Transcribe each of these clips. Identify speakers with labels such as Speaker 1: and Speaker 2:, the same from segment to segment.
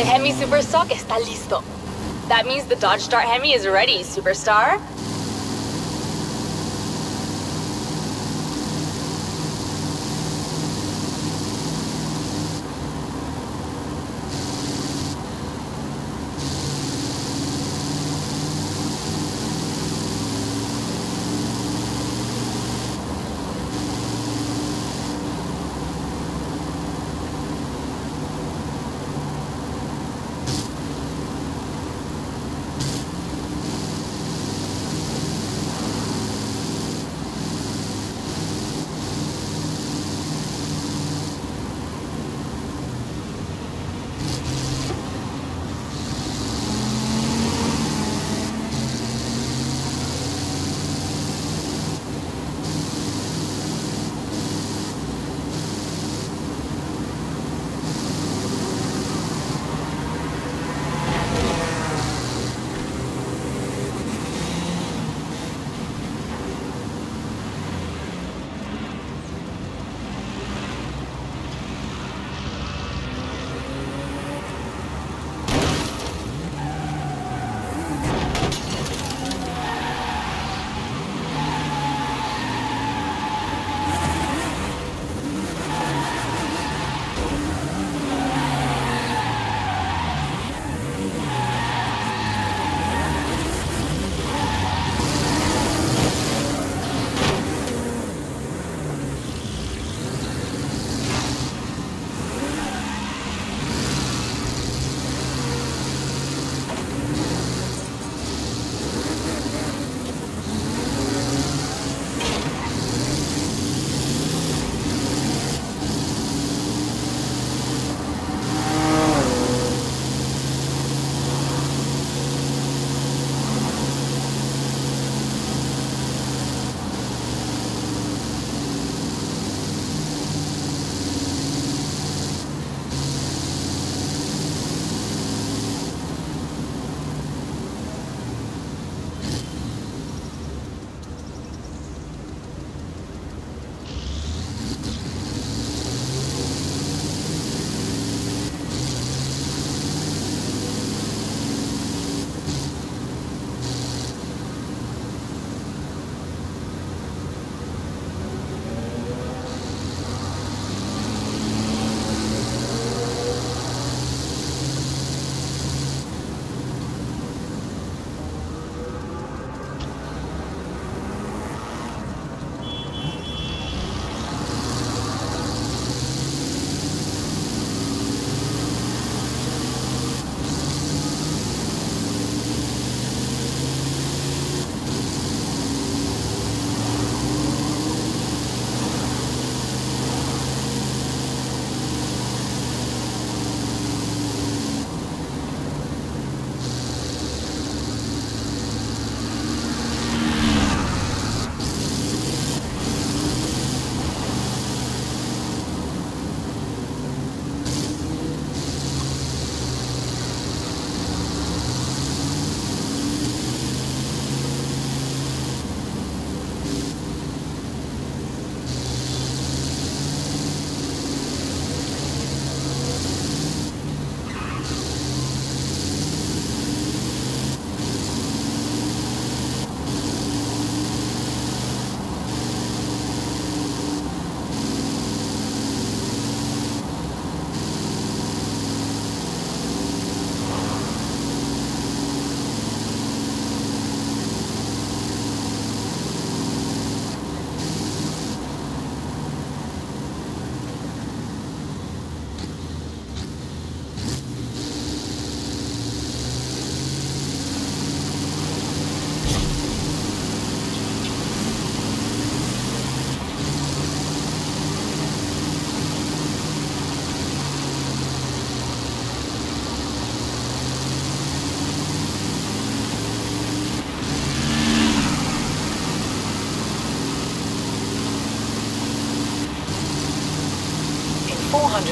Speaker 1: El Hemi Superstock está listo. That means the Dodge Dart Hemi is ready, Superstar.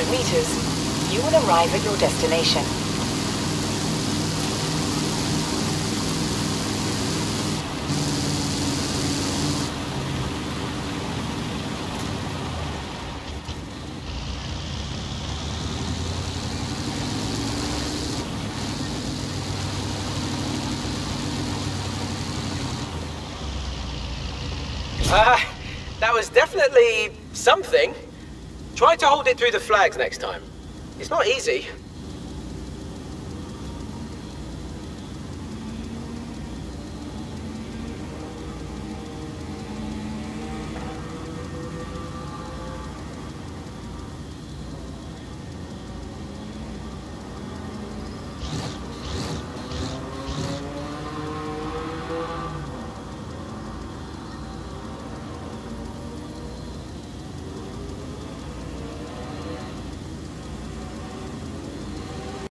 Speaker 2: meters, you will arrive at your destination.
Speaker 3: Uh, that was definitely something. Try to hold it through the flags next time. It's not easy.